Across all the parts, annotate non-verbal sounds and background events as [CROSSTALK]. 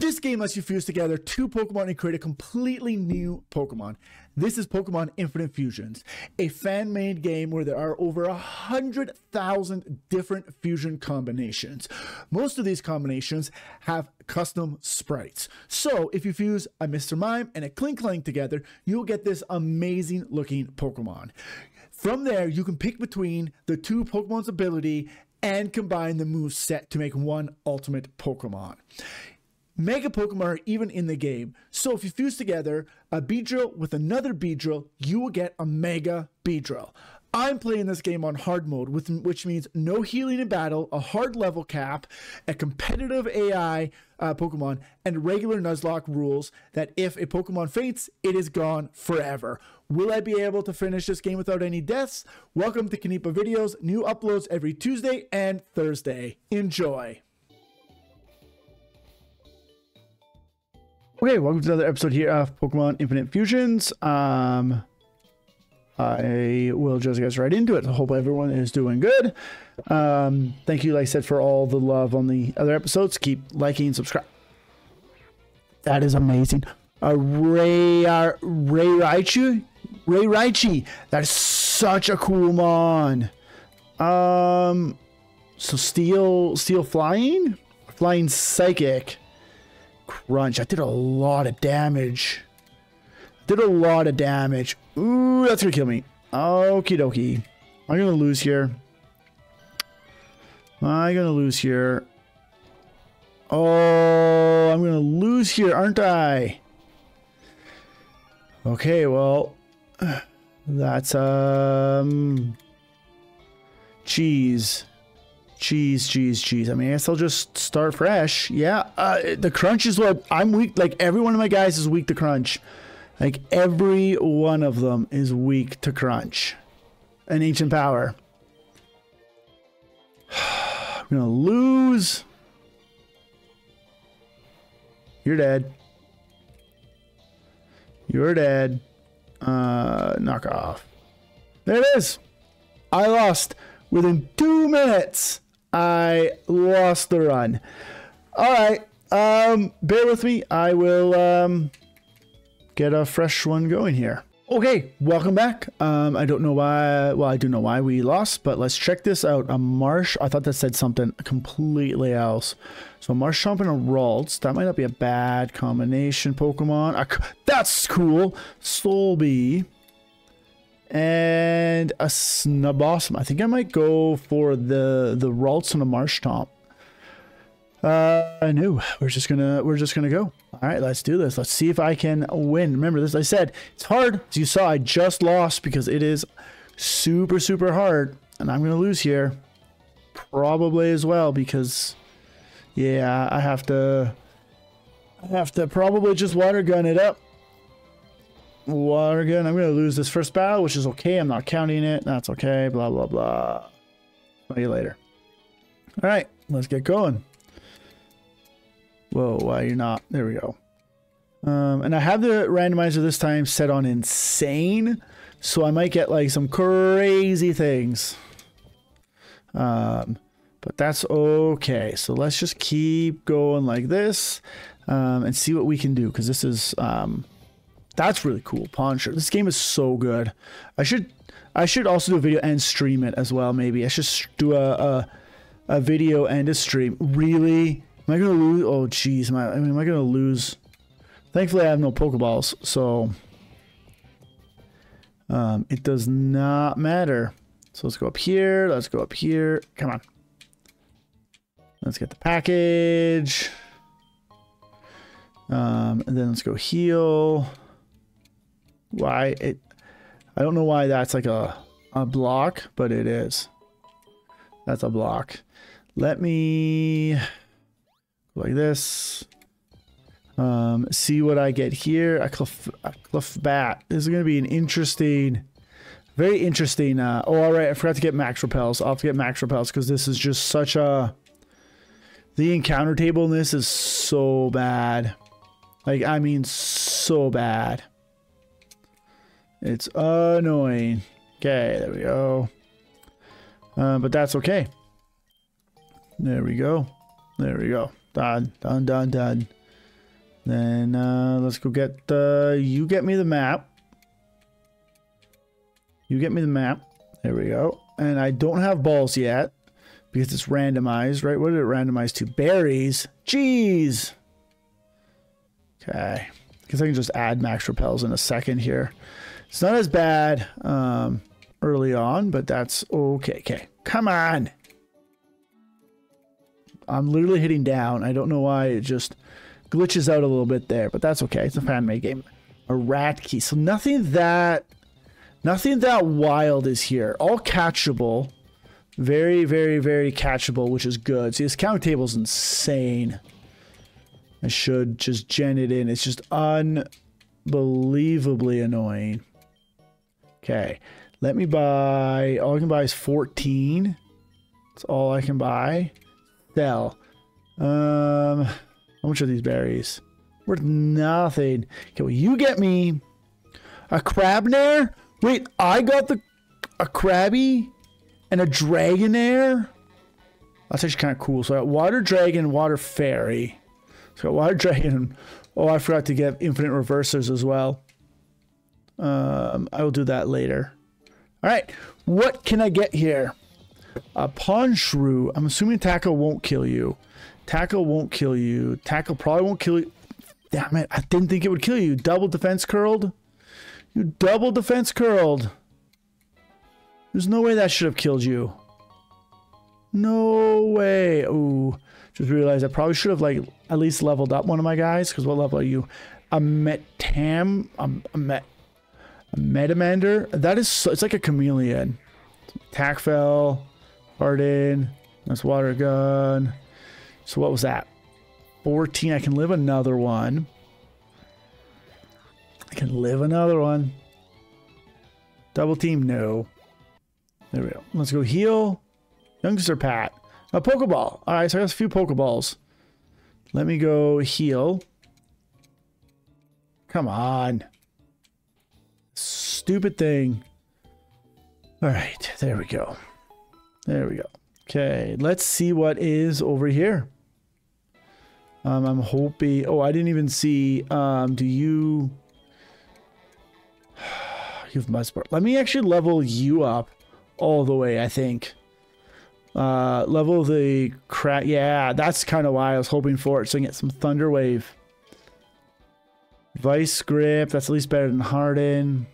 This game lets you fuse together two Pokemon and create a completely new Pokemon. This is Pokemon Infinite Fusions, a fan made game where there are over a hundred thousand different fusion combinations. Most of these combinations have custom sprites. So if you fuse a Mr. Mime and a Klinklang together, you'll get this amazing looking Pokemon. From there, you can pick between the two Pokemon's ability and combine the move set to make one ultimate Pokemon. Mega Pokemon are even in the game. So if you fuse together a Beedrill with another Beedrill, you will get a Mega Beedrill. I'm playing this game on hard mode, which means no healing in battle, a hard level cap, a competitive AI uh, Pokemon, and regular Nuzlocke rules that if a Pokemon faints, it is gone forever. Will I be able to finish this game without any deaths? Welcome to Kneepa Videos, new uploads every Tuesday and Thursday. Enjoy! Okay, welcome to another episode here of Pokemon Infinite Fusions. Um, I will just get right into it. I hope everyone is doing good. Um, thank you, like I said, for all the love on the other episodes. Keep liking and subscribe. That is amazing. Uh, Ray, uh, Ray Raichu? Ray Raichi. That is such a cool mon. Um, so steel, steel flying? Flying psychic crunch. I did a lot of damage. Did a lot of damage. Ooh, that's gonna kill me. Okie dokie. I'm gonna lose here. I'm gonna lose here? Oh, I'm gonna lose here, aren't I? Okay, well, [SIGHS] that's, um, cheese. Cheese, cheese, cheese. I mean, I guess I'll just start fresh. Yeah, uh, the crunch is what I'm weak. Like every one of my guys is weak to crunch. Like every one of them is weak to crunch. An ancient power. [SIGHS] I'm gonna lose. You're dead. You're dead. Uh, knock off. There it is. I lost within two minutes. I lost the run. All right. Um, bear with me. I will um, get a fresh one going here. Okay, welcome back. Um, I don't know why. Well, I do know why we lost, but let's check this out. A marsh. I thought that said something completely else. So Marshtomp and a Ralts. That might not be a bad combination. Pokemon. that's cool. Solby and a Snubosum. I think I might go for the the Ralts and a Marshtomp. Uh, I knew we're just gonna we're just gonna go. All right, let's do this. Let's see if I can win. Remember this, I said it's hard. As you saw, I just lost because it is super super hard, and I'm gonna lose here, probably as well because, yeah, I have to. I have to probably just water gun it up. Water gun. I'm going to lose this first battle, which is okay. I'm not counting it. That's okay. Blah, blah, blah. See you later. All right. Let's get going. Whoa, why are you not? There we go. Um, and I have the randomizer this time set on insane. So I might get like some crazy things. Um, but that's okay. So let's just keep going like this um, and see what we can do. Because this is... Um, that's really cool. Poncho. This game is so good. I should I should also do a video and stream it as well, maybe. I should do a a, a video and a stream. Really? Am I gonna lose oh jeez, am I I mean am I gonna lose? Thankfully I have no Pokeballs, so um, it does not matter. So let's go up here, let's go up here. Come on. Let's get the package. Um, and then let's go heal why it I don't know why that's like a a block, but it is. That's a block. Let me like this. Um, see what I get here. A cliff, a cliff bat. This is going to be an interesting, very interesting. Uh, oh, all right. I forgot to get max repels. I'll have to get max repels because this is just such a. The encounter table in this is so bad. Like, I mean, so bad. It's annoying. Okay, there we go. Uh, but that's okay. There we go. There we go. Done, done, done, done. Then uh, let's go get the. You get me the map. You get me the map. There we go. And I don't have balls yet because it's randomized, right? What did it randomize to? Berries. Jeez. Okay. Because I can just add max repels in a second here. It's not as bad um, early on, but that's okay. Okay. Come on. I'm literally hitting down. I don't know why it just glitches out a little bit there, but that's okay. It's a fan made game. A rat key. So nothing that nothing that wild is here. All catchable. Very, very, very catchable, which is good. See, this count table is insane. I should just gen it in. It's just unbelievably annoying. Okay. Let me buy. All I can buy is 14. That's all I can buy. Sell. Um, how much are these berries? Worth nothing. Okay, well, you get me a crabnair. Wait, I got the a Krabby and a dragonair. That's actually kind of cool. So I got water dragon, water fairy. So I got water [LAUGHS] dragon. Oh, I forgot to get infinite reversers as well. Um, I will do that later. All right, what can I get here? A pawn shrew. I'm assuming tackle won't kill you. Tackle won't kill you. Tackle probably won't kill you. Damn it, I didn't think it would kill you. Double defense curled. You double defense curled. There's no way that should have killed you. No way. Ooh, just realized I probably should have like at least leveled up one of my guys. Because what level are you? A Metam. A, a Met. Metamander. That is. So, it's like a chameleon. Attack fell. Harden. That's water gun. So what was that? 14. I can live another one. I can live another one. Double team, no. There we go. Let's go heal. Youngster Pat. A Pokeball. Alright, so I got a few Pokeballs. Let me go heal. Come on. Stupid thing. Alright, there we go. There we go. Okay, let's see what is over here. Um, I'm hoping... Oh, I didn't even see... Um, do you... [SIGHS] You've Mudsport. Let me actually level you up all the way, I think. Uh, level the crack. Yeah, that's kind of why I was hoping for it. So I can get some Thunder Wave. Vice Grip. That's at least better than Harden.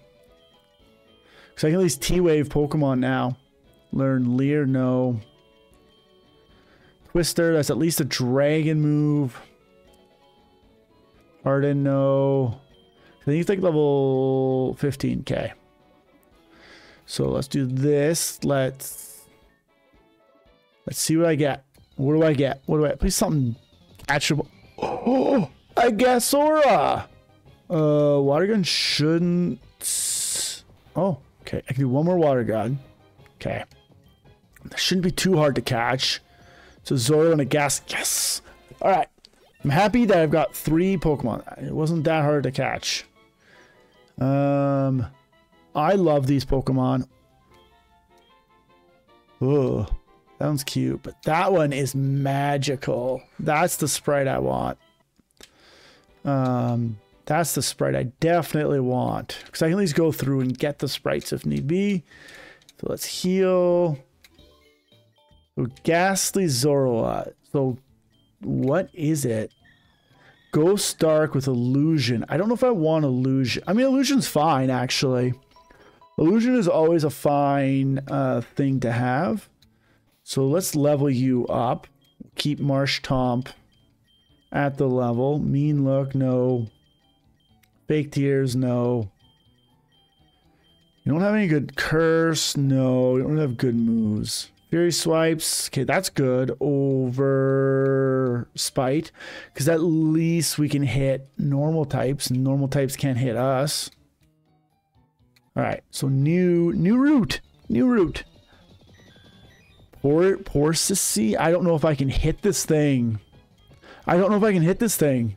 Because I can at least T-Wave Pokemon now. Learn Leer, no. Twister, that's at least a Dragon move. Harden, no. I think it's like level 15k. So let's do this. Let's let's see what I get. What do I get? What do I? Please something attribute. Oh, I guess Aura. Uh, water gun shouldn't. Oh, okay. I can do one more water gun. Okay. That shouldn't be too hard to catch. So Zoro and a gas. Yes. All right. I'm happy that I've got three Pokemon. It wasn't that hard to catch. Um, I love these Pokemon. Oh, that one's cute, but that one is magical. That's the sprite I want. Um, that's the sprite I definitely want. Because I can at least go through and get the sprites if need be. So let's heal. So Gastly Zorua. So what is it? Ghost Dark with Illusion. I don't know if I want Illusion. I mean, Illusion's fine, actually. Illusion is always a fine uh, thing to have. So let's level you up. Keep Marshtomp at the level. Mean Look, no. Fake Tears, no. You don't have any good Curse, no. You don't have good moves. Fury swipes. Okay, that's good over spite. Because at least we can hit normal types. And normal types can't hit us. Alright, so new new route. New route. Poor Porcissy. I don't know if I can hit this thing. I don't know if I can hit this thing.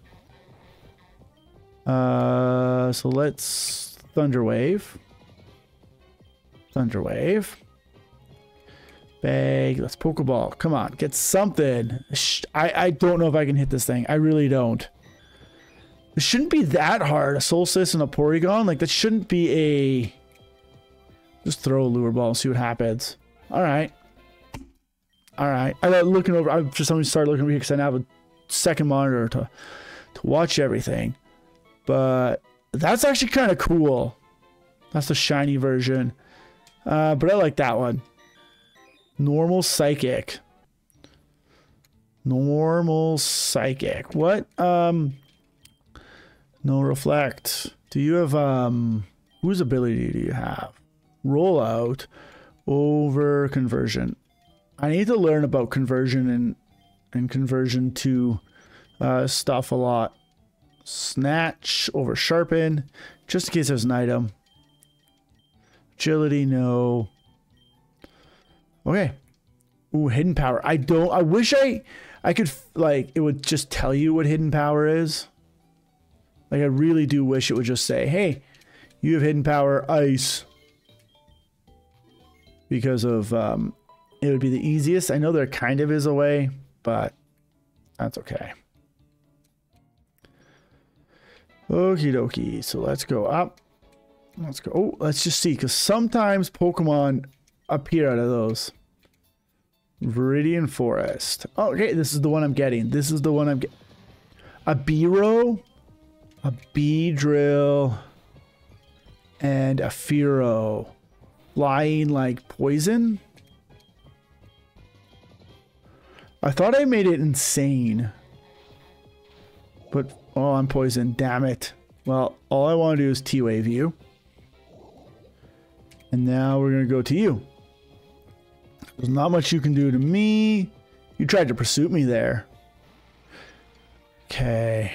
Uh so let's Thunder Wave. Thunder Wave. Bag. Let's Pokeball. Come on, get something. I, I don't know if I can hit this thing. I really don't. It shouldn't be that hard. A Solosis and a Porygon. Like, that shouldn't be a... Just throw a Lure Ball and see what happens. All right. All right. I like looking over. I just let me start looking over here because I now have a second monitor to to watch everything. But that's actually kind of cool. That's the shiny version. Uh, but I like that one. Normal psychic. Normal psychic. What? Um. No reflect. Do you have um? Whose ability do you have? Rollout over conversion. I need to learn about conversion and and conversion to uh, stuff a lot. Snatch over sharpen, just in case there's an item. Agility, no. Okay. Ooh, hidden power. I don't. I wish I, I could like it would just tell you what hidden power is. Like I really do wish it would just say, "Hey, you have hidden power, ice." Because of um, it would be the easiest. I know there kind of is a way, but that's okay. Okie dokie. So let's go up. Let's go. Oh, let's just see. Because sometimes Pokemon appear out of those. Viridian Forest. Okay, this is the one I'm getting. This is the one I'm getting. A Beedrill, a Beedrill, and a Fearow. Lying like poison. I thought I made it insane. But, oh, I'm poisoned. Damn it. Well, all I want to do is T-Wave you. And now we're going to go to you. There's not much you can do to me. You tried to pursue me there. Okay.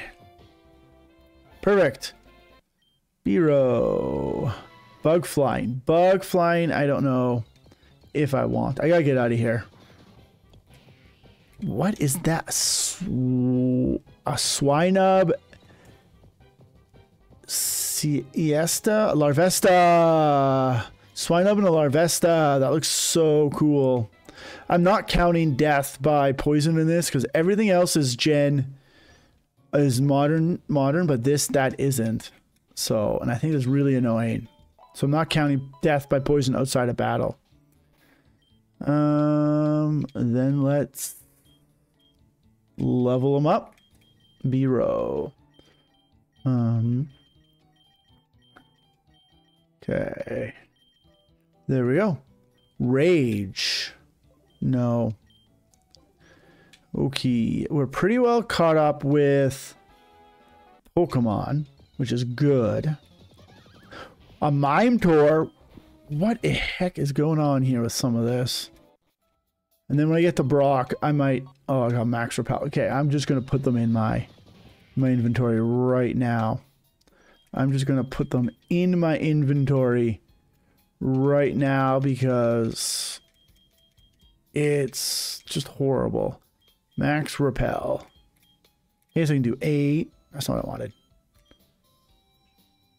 Perfect. Zero. Bug flying. Bug flying. I don't know if I want. I gotta get out of here. What is that? A Swinub Siesta? Larvesta. Swinub and a Larvesta. That looks so cool. I'm not counting death by poison in this because everything else is gen is modern modern, but this that isn't. So, and I think it's really annoying. So I'm not counting death by poison outside of battle. Um, then let's level them up. B-row. Um. Okay. There we go. Rage. No. Okay. We're pretty well caught up with Pokemon, which is good. A Mime Tour. What the heck is going on here with some of this? And then when I get to Brock, I might... Oh, I got max repel. Okay, I'm just going to put them in my, my inventory right now. I'm just going to put them in my inventory right now because it's just horrible. Max repel. Okay, so I can do eight. That's not what I wanted.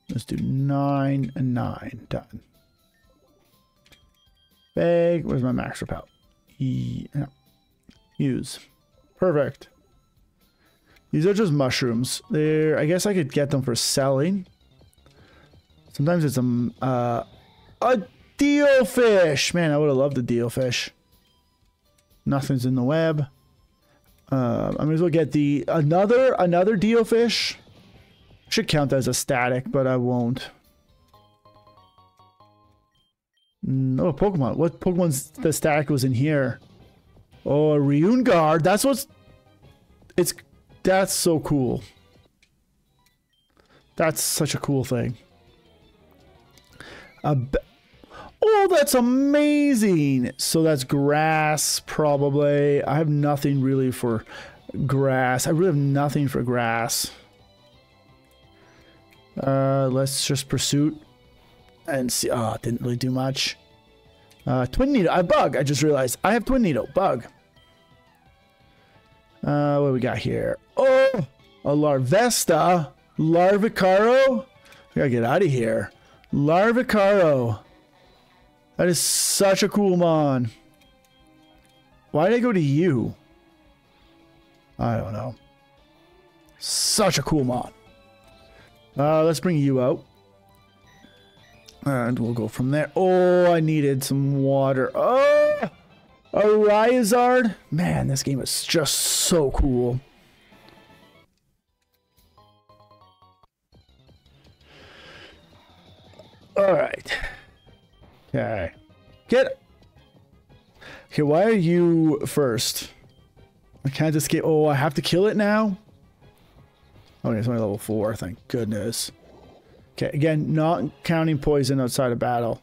Let's do nine and nine. Done. Bag. Where's my max repel? Yeah. Use. Perfect. These are just mushrooms. They're, I guess I could get them for selling. Sometimes it's a, uh, a deal fish. Man, I would have loved a deal fish. Nothing's in the web. Uh, I may as well get the another another deal fish. Should count as a static, but I won't. No, Pokemon. What Pokemon's the stack was in here? Oh, a Reunguard. That's what's... It's... That's so cool. That's such a cool thing. A oh, that's amazing. So that's grass, probably. I have nothing really for grass. I really have nothing for grass. Uh, let's just pursuit and see. Oh, didn't really do much. Uh, twin needle. I bug. I just realized I have twin needle. Bug. Uh, what we got here? Oh, a Larvesta. Larvicaro. I gotta get out of here. Larvicaro. That is such a cool mon. Why did I go to you? I don't know. Such a cool mon. Uh, let's bring you out. And we'll go from there. Oh, I needed some water. Oh, a Ryazard. Man, this game is just so cool. All right. Okay. Get. Okay, why are you first? I can't escape. Oh, I have to kill it now? Okay, it's only level 4, thank goodness. Okay, again, not counting poison outside of battle.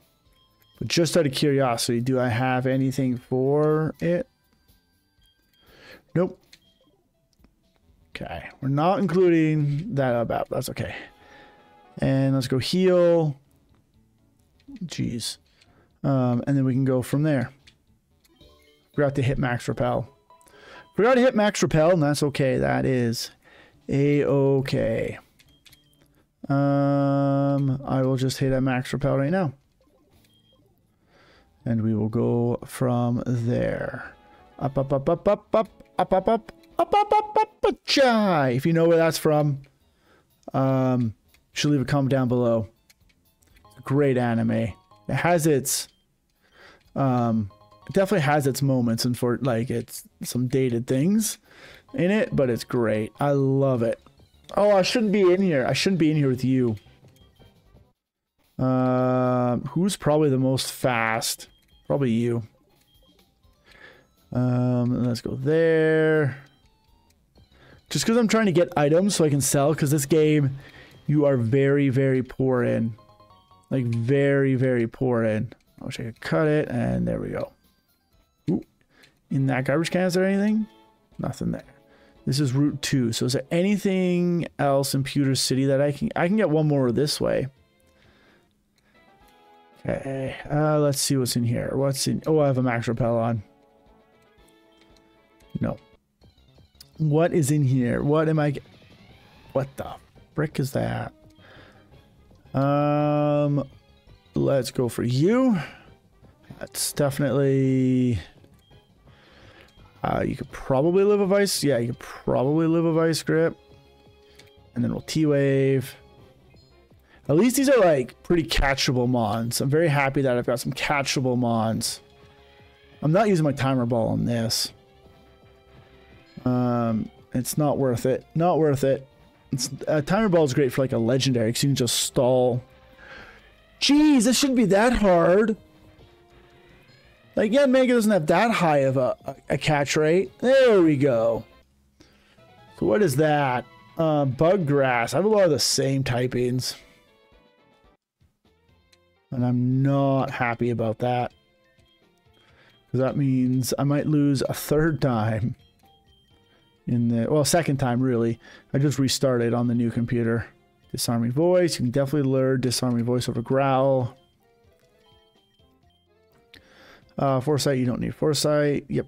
But just out of curiosity, do I have anything for it? Nope. Okay, we're not including that about. That's okay. And let's go heal. Jeez. Um, and then we can go from there. Forgot to hit max repel. Forgot to hit max repel, and that's okay. That is a-okay. Um, I will just hit a max repel right now. And we will go from there. Up, up, up, up, up, up, up, up, up, up, up, up, up, up. If you know where that's from, um, should leave a comment down below. Great anime. It has its, um, it definitely has its moments and for like it's some dated things in it, but it's great. I love it. Oh, I shouldn't be in here. I shouldn't be in here with you. Uh, who's probably the most fast? Probably you. Um, let's go there. Just because I'm trying to get items so I can sell, because this game, you are very, very poor in. Like, very, very poor in. I wish I could cut it, and there we go. Ooh. In that garbage can, is there anything? Nothing there. This is Route 2. So is there anything else in Pewter City that I can... I can get one more this way. Okay. Uh, let's see what's in here. What's in... Oh, I have a max repel on. No. What is in here? What am I... What the frick is that? Um... Let's go for you. That's definitely... Uh, you could probably live a Vice. Yeah, you could probably live a Vice Grip. And then we'll T-Wave. At least these are like pretty catchable mons. I'm very happy that I've got some catchable mons. I'm not using my timer ball on this. Um, it's not worth it. Not worth it. It's, timer ball is great for like a legendary because you can just stall. Jeez, this shouldn't be that hard. Like, yeah, Mega doesn't have that high of a, a catch rate. There we go. So what is that? Uh, bug grass. I have a lot of the same typings. And I'm not happy about that. Because that means I might lose a third time. In the, well, second time really. I just restarted on the new computer. Disarming voice. You can definitely learn disarming voice over growl. Uh, foresight, you don't need foresight. Yep.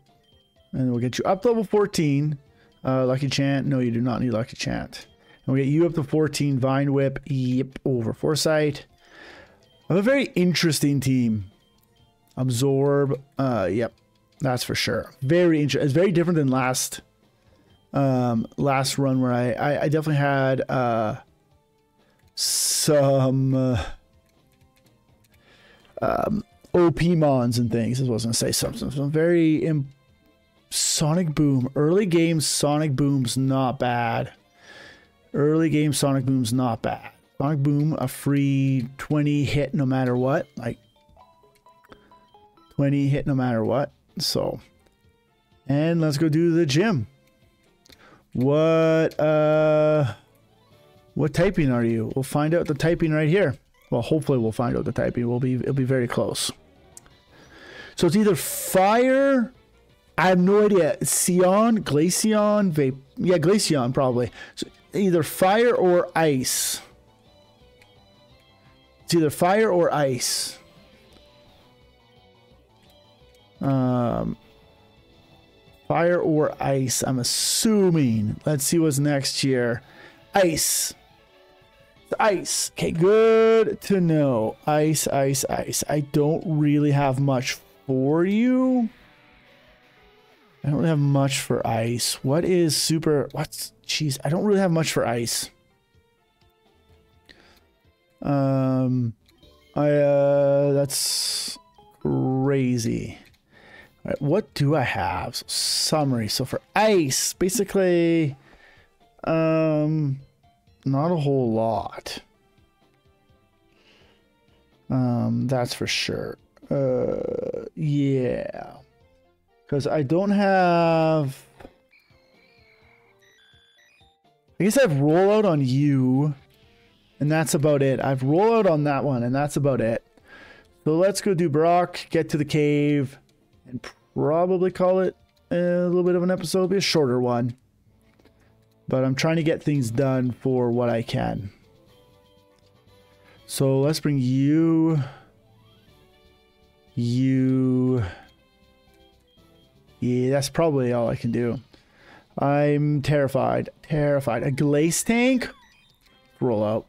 And we'll get you up to level 14. Uh, lucky chant, no, you do not need lucky chant. And we get you up to 14. Vine whip, yep, over foresight. I have a very interesting team. Absorb, uh, yep, that's for sure. Very interesting. It's very different than last, um, last run where I, I, I definitely had, uh, some, uh, um, OP mons and things. I was going to say something. Some very Im- Sonic Boom. Early game Sonic Boom's not bad. Early game Sonic Boom's not bad. Sonic Boom, a free 20 hit no matter what. Like 20 hit no matter what. So, and let's go do the gym. What, uh, what typing are you? We'll find out the typing right here. Well, hopefully we'll find out the typing. We'll be, it'll be very close. So it's either fire. I have no idea. Sion, Glaceon, Vape. Yeah, Glaceon probably. So either fire or ice. It's either fire or ice. Um, fire or ice. I'm assuming. Let's see what's next here. Ice. Ice. Okay, good to know. Ice, ice, ice. I don't really have much for you. I don't really have much for ice. What is super... What's... Jeez, I don't really have much for ice. Um, I, uh, that's crazy. All right, what do I have? So, summary. So for ice, basically, um, not a whole lot. Um, that's for sure. Uh, yeah. Because I don't have... I guess I have rollout on you. And that's about it. I've rollout on that one, and that's about it. So let's go do Brock, get to the cave, and probably call it a little bit of an episode. Be a shorter one. But I'm trying to get things done for what I can. So let's bring you, you, yeah, that's probably all I can do. I'm terrified, terrified. A glaze tank? Roll out.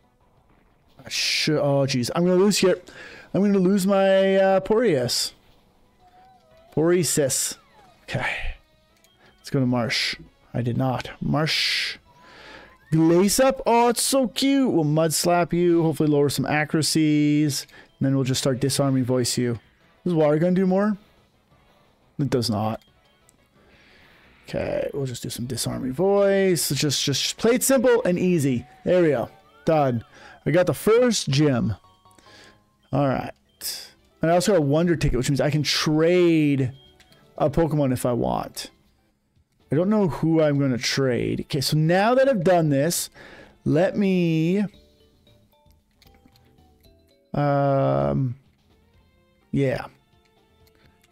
Should, oh, jeez. I'm going to lose here. I'm going to lose my uh, Poryus. Porysis. Okay. Let's go to Marsh. I did not. Marsh. Glaze up. Oh, it's so cute. We'll mud slap you. Hopefully lower some accuracies. And then we'll just start disarming voice you. Does water gun do more? It does not. Okay, we'll just do some disarming voice. Just, just play it simple and easy. There we go. Done. I got the first gym. All right. And I also got a wonder ticket, which means I can trade a Pokemon if I want. I don't know who I'm going to trade. Okay, so now that I've done this, let me... Um, yeah.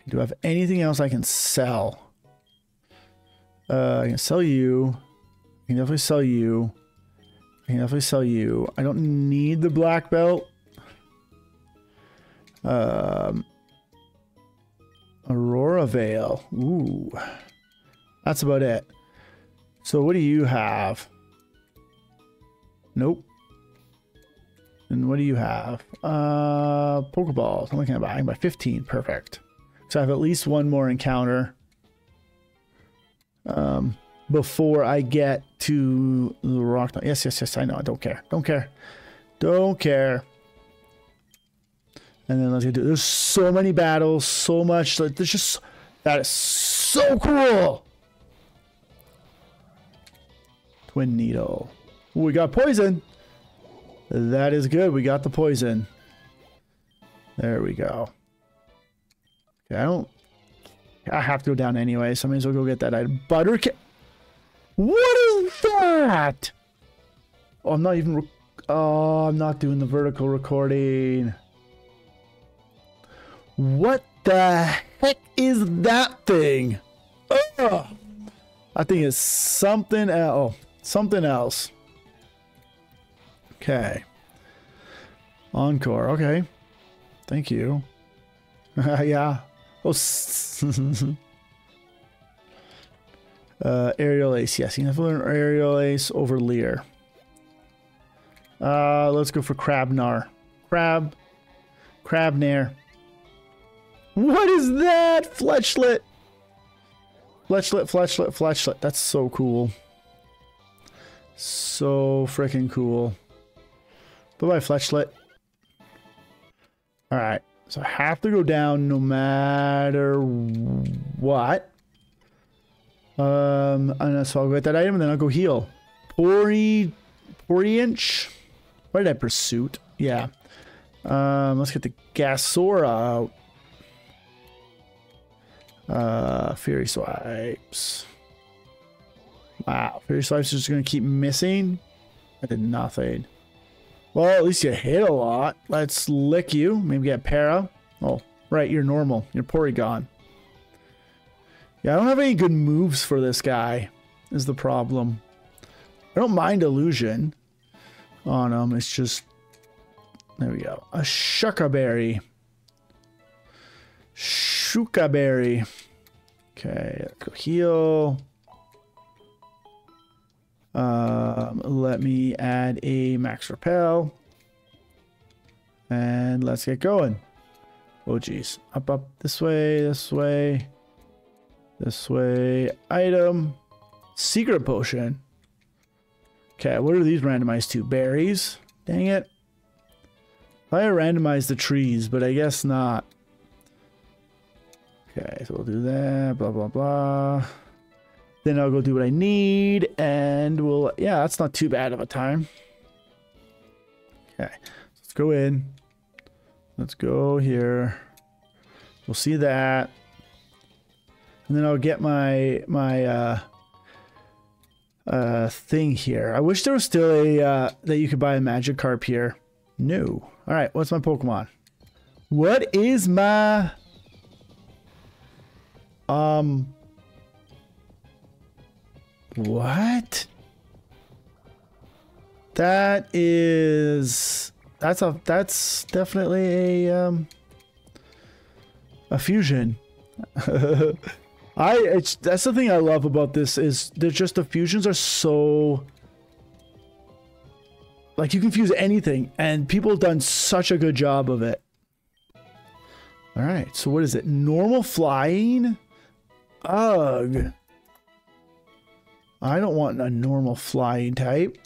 Do I have anything else I can sell? Uh, I can sell you. I can definitely sell you. I can definitely sell you. I don't need the black belt. Um, Aurora Veil. Ooh. That's about it. So what do you have? Nope. And what do you have? Uh, Pokeballs. How many can I buy? I can buy 15. Perfect. So I have at least one more encounter. Um, before I get to the rock. Yes, yes, yes. I know. I don't care. Don't care. Don't care. And then let's get to. There's so many battles. So much. Like there's just that is so cool. Twin needle. We got poison. That is good. We got the poison. There we go. Okay, I don't. I have to go down anyway, so I may as well go get that item. Butter. What is that? Oh, I'm not even. Oh, I'm not doing the vertical recording. What the heck is that thing? Ugh. I think it's something else. Oh, something else. Okay. Encore. Okay. Thank you. [LAUGHS] yeah. Oh. [LAUGHS] uh, aerial ace. Yes, you have to learn aerial ace over Leer. Uh, let's go for Crabnar. Crab. Crabnair. What is that? Fletchlet. Fletchlet, Fletchlet, Fletchlet. That's so cool. So freaking cool. Bye-bye, Fletchlet. Alright. So I have to go down no matter what. Um, and so I'll get that item and then I'll go heal. Pori, Pori inch. Did I pursuit? Yeah. Um, let's get the Gasora out. Uh, Fury Swipes. Wow, Fury Swipes is just going to keep missing? I did nothing. Well, at least you hit a lot. Let's lick you. Maybe get Para. Oh, right, you're normal. You're Porygon. Yeah, I don't have any good moves for this guy, is the problem. I don't mind Illusion on him. It's just... There we go. A Shuca Berry. Shuca Berry. Okay, go heal. Um, let me add a max repel. And let's get going. Oh, geez. Up, up, this way, this way. This way. Item. Secret potion. Okay, what are these randomized to? Berries? Dang it. I randomized the trees, but I guess not. Okay, so we'll do that, blah, blah, blah. Then I'll go do what I need, and we'll, yeah, that's not too bad of a time. Okay, let's go in. Let's go here. We'll see that. And then I'll get my, my, uh, uh, thing here. I wish there was still a, uh, that you could buy a Magikarp here. No. All right, what's my Pokemon? What is my... Um... What? That is... That's a... That's definitely a, um... A fusion. [LAUGHS] I it's that's the thing I love about this is they're just the fusions are so like you can fuse anything and people have done such a good job of it. All right, so what is it? Normal flying? Ugh. I don't want a normal flying type.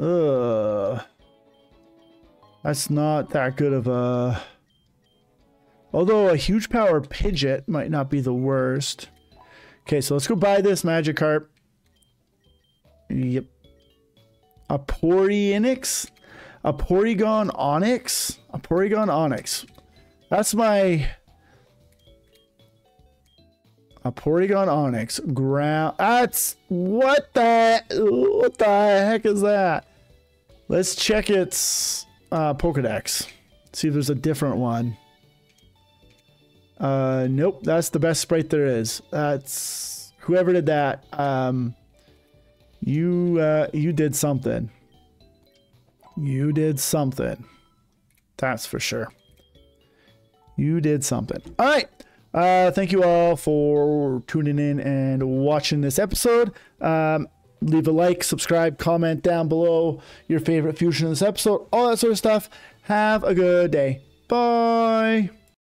Ugh. That's not that good of a... Although a huge power Pidgeot might not be the worst. Okay, so let's go buy this Magikarp. Yep. A Poryonix? A Porygon Onix? A Porygon Onix. That's my... A Porygon Onix. Ground... That's... What the... What the heck is that? Let's check its uh, Pokedex. See if there's a different one. Uh, nope, that's the best sprite there is. That's whoever did that. Um, you uh, you did something. You did something. That's for sure. You did something. All right. Uh, thank you all for tuning in and watching this episode. Um, leave a like, subscribe, comment down below your favorite fusion in this episode, all that sort of stuff. Have a good day. Bye.